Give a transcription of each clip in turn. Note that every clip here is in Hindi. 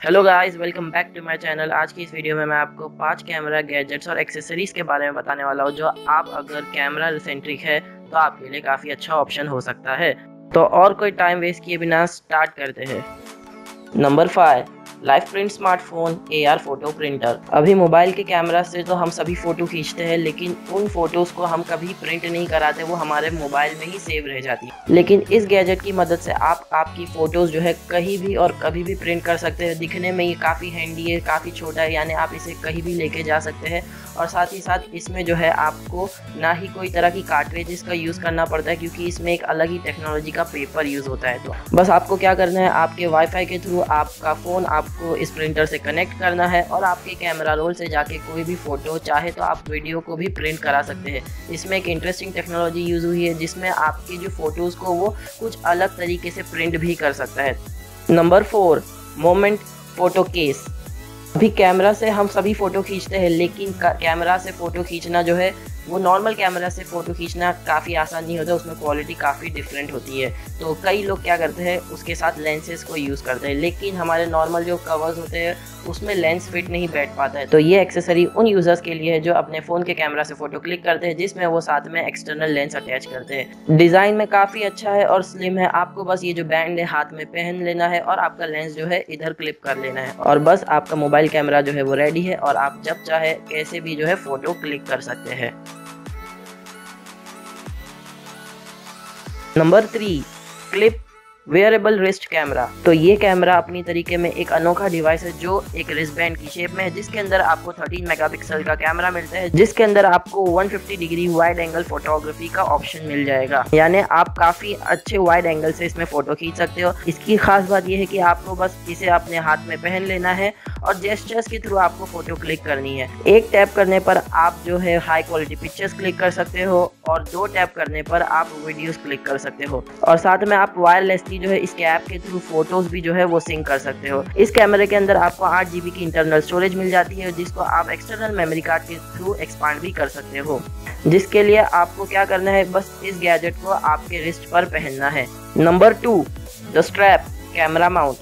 Hello guys welcome back to my channel आज की इस वीडियो में मैं आपको पाँच कैमरा गैजेट्स और एक्सेसरीज के बारे में बताने वाला हूँ, जो आप अगर कैमरा सेंट्रिक है तो आपके लिए काफ़ी अच्छा ऑप्शन हो सकता है। तो और कोई टाइम वेस्ट किए बिना स्टार्ट करते हैं। Number five life print smartphone A R photo printer अभी मोबाइल के कैमरा से तो हम सभी फ़ोटो खींचते हैं, लेकिन उन फ़ोटोज़ को हम कभी प्रिंट नहीं कराते, वो हमारे मोबाइल में ही सेव रह जाती है। लेकिन इस गैजेट की मदद से आप, आपकी फ़ोटोज़ जो है कहीं भी और कभी भी प्रिंट कर सकते हैं। दिखने में ये काफ़ी हैंडी है, काफ़ी छोटा है, यानी आप इसे कहीं भी लेके जा सकते हैं। और साथ ही साथ इसमें जो है आपको ना ही कोई तरह की कार्ट्रेजेस का यूज़ करना पड़ता है, क्योंकि इसमें एक अलग ही टेक्नोलॉजी का पेपर यूज़ होता है। तो बस आपको क्या करना है, आपके वाईफाई के थ्रू आपका फ़ोन आपको इस प्रिंटर से कनेक्ट करना है और आपके कैमरा रोल से जाके कोई भी फ़ोटो चाहे तो आप वीडियो को भी प्रिंट करा सकते हैं। इसमें एक इंटरेस्टिंग टेक्नोलॉजी यूज़ हुई है, जिसमें आपकी जो फ़ोटोज़ को वो कुछ अलग तरीके से प्रिंट भी कर सकता है। Number four moment photo case अभी कैमरा से हम सभी फ़ोटो खींचते हैं, लेकिन कैमरा से फ़ोटो खींचना जो है वो नॉर्मल कैमरा से फ़ोटो खींचना काफ़ी आसान नहीं होता उसमें क्वालिटी काफ़ी डिफरेंट होती है। तो कई लोग क्या करते हैं, उसके साथ लेंसेज को यूज़ करते हैं, लेकिन हमारे नॉर्मल जो कवर्स होते हैं, उसमें लेंस फिट नहीं बैठ पाता है। तो ये एक्सेसरी उन यूज़र्स के लिए है जो अपने फ़ोन के कैमरा से फ़ोटो क्लिक करते हैं, जिसमें वो साथ में एक्सटर्नल लेंस अटैच करते हैं। डिज़ाइन में काफ़ी अच्छा है और स्लिम है। आपको बस ये जो बैंड है, हाथ में पहन लेना है और आपका लेंस जो है, इधर क्लिप कर लेना है। और बस आपका मोबाइल कैमरा जो है, वो रेडी है और आप जब चाहे, कैसे भी जो है फ़ोटो क्लिक कर सकते हैं। Number three clip wearable wrist camera तो ये कैमरा अपनी तरीके में एक अनोखा डिवाइस है जो एक रिस्ट बैंड की शेप में है, जिसके अंदर आपको 13 मेगापिक्सल का कैमरा मिलता है, जिसके अंदर आपको 150 डिग्री वाइड एंगल फोटोग्राफी का ऑप्शन मिल जाएगा। यानी आप काफ़ी अच्छे वाइड एंगल से इसमें फ़ोटो खींच सकते हो। इसकी खास बात यह है कि आपको बस इसे अपने हाथ में पहन लेना है और जेस्टर्स के थ्रू आपको फ़ोटो क्लिक करनी है। एक टैप करने पर आप जो है हाई क्वालिटी पिक्चर्स क्लिक कर सकते हो और दो टैप करने पर आप वीडियोस क्लिक कर सकते हो। और साथ में आप वायरलेसली जो है इसके ऐप के थ्रू फ़ोटोज़ भी जो है वो सिंक कर सकते हो। इस कैमरे के अंदर आपको आठ जीबी की इंटरनल स्टोरेज मिल जाती है, जिसको आप एक्सटर्नल मेमोरी कार्ड के थ्रू एक्सपांड भी कर सकते हो। जिसके लिए आपको क्या करना है, बस इस गैजेट को आपके रिस्ट पर पहनना है। Number two the strap camera mount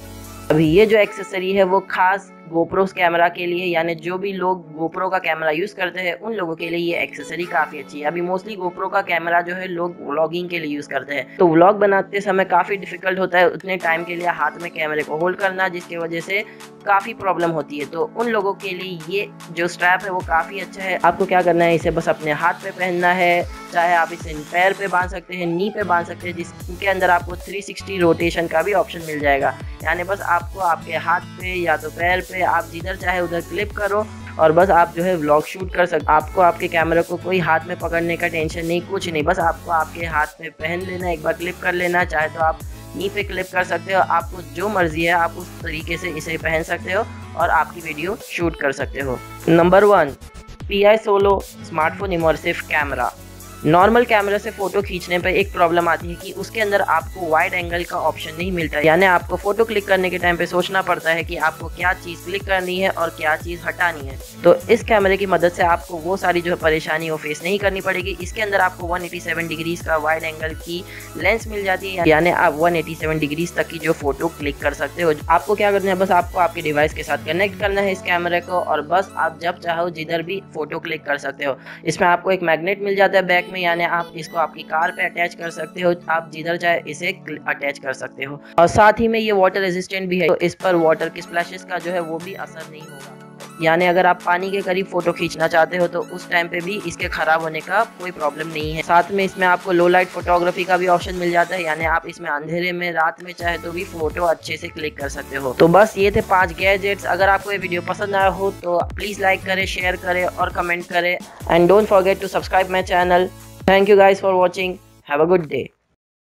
अभी ये जो एक्सेसरी है, वो खास गोप्रोस कैमरा के लिए, यानी जो भी लोग गोप्रो का कैमरा यूज़ करते हैं, उन लोगों के लिए ये एक्सेसरी काफ़ी अच्छी है। अभी मोस्टली गोप्रो का कैमरा जो है, लोग व्लॉगिंग के लिए यूज़ करते हैं। तो व्लॉग बनाते समय काफ़ी डिफ़िकल्ट होता है उतने टाइम के लिए हाथ में कैमरे को होल्ड करना, जिसकी वजह से काफ़ी प्रॉब्लम होती है। तो उन लोगों के लिए ये जो स्ट्रैप है, वो काफ़ी अच्छा है। आपको क्या करना है, इसे बस अपने हाथ पे पहनना है, चाहे आप इसे पैर पे बाँध सकते हैं नी पे बाँध सकते हैं, जिसके अंदर आपको 360 रोटेशन का भी ऑप्शन मिल जाएगा। यानी बस आपको आपके हाथ पे या तो पैर पे आप जिधर चाहे उधर क्लिप करो और बस आप जो है व्लॉग शूट कर सकते आपको आपके कैमरे को कोई हाथ में पकड़ने का टेंशन नहीं, कुछ नहीं, बस आपको आपके हाथ में पहन लेना, एक बार क्लिप कर लेना, चाहे तो आप नी पे क्लिप कर सकते हो, आपको जो मर्ज़ी है, आप उस तरीके से इसे पहन सकते हो और आपकी वीडियो शूट कर सकते हो। Number one P I solo smartphone immersive camera normal camera से फ़ोटो खींचने पर एक प्रॉब्लम आती है कि उसके अंदर आपको वाइड एंगल का ऑप्शन नहीं मिलता यानी आपको फ़ोटो क्लिक करने के टाइम पे सोचना पड़ता है कि आपको क्या चीज़ क्लिक करनी है और क्या चीज़ हटानी है। तो इस कैमरे की मदद से आपको वो सारी जो परेशानी वो फेस नहीं करनी पड़ेगी। इसके अंदर आपको 187 डिग्रीज का वाइड एंगल की लेंस मिल जाती है। यानी आप 187 डिग्रीज तक की जो फ़ोटो क्लिक कर सकते हो। आपको क्या करना है? बस आपको आपके डिवाइस के साथ कनेक्ट करना है इस कैमरे को और बस आप जब चाहो जिधर भी फ़ोटो क्लिक कर सकते हो। इसमें आपको एक मैग्नेट मिल जाता है बैक में यानी आप इसको आपकी कार पे अटैच कर सकते हो, आप जिधर चाहे इसे अटैच कर सकते हो। और साथ ही में ये वाटर रेजिस्टेंट भी है तो इस पर वाटर की स्प्लैशेस का जो है वो भी असर नहीं होगा। यानी अगर आप पानी के करीब फ़ोटो खींचना चाहते हो तो उस टाइम पे भी इसके खराब होने का कोई प्रॉब्लम नहीं है। साथ में इसमें आपको लो लाइट फोटोग्राफी का भी ऑप्शन मिल जाता है, यानी आप इसमें अंधेरे में, रात में चाहे तो भी फ़ोटो अच्छे से क्लिक कर सकते हो। तो बस ये थे पाँच गैजेट्स अगर आपको ये वीडियो पसंद आया हो तो प्लीज़ लाइक करे शेयर करे और कमेंट करें। And don't forget to subscribe my channel Thank you guys for watching. Have a good day.